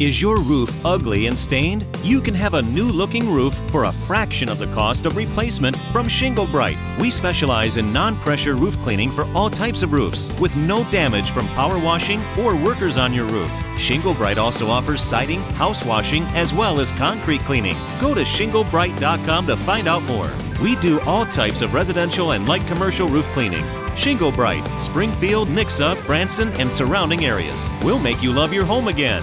Is your roof ugly and stained? You can have a new looking roof for a fraction of the cost of replacement from Shingle Brite. We specialize in non pressure roof cleaning for all types of roofs with no damage from power washing or workers on your roof. Shingle Brite also offers siding, house washing, as well as concrete cleaning. Go to shinglebrite.com to find out more. We do all types of residential and light commercial roof cleaning. Shingle Brite, Springfield, Nixa, Branson, and surrounding areas. We'll make you love your home again.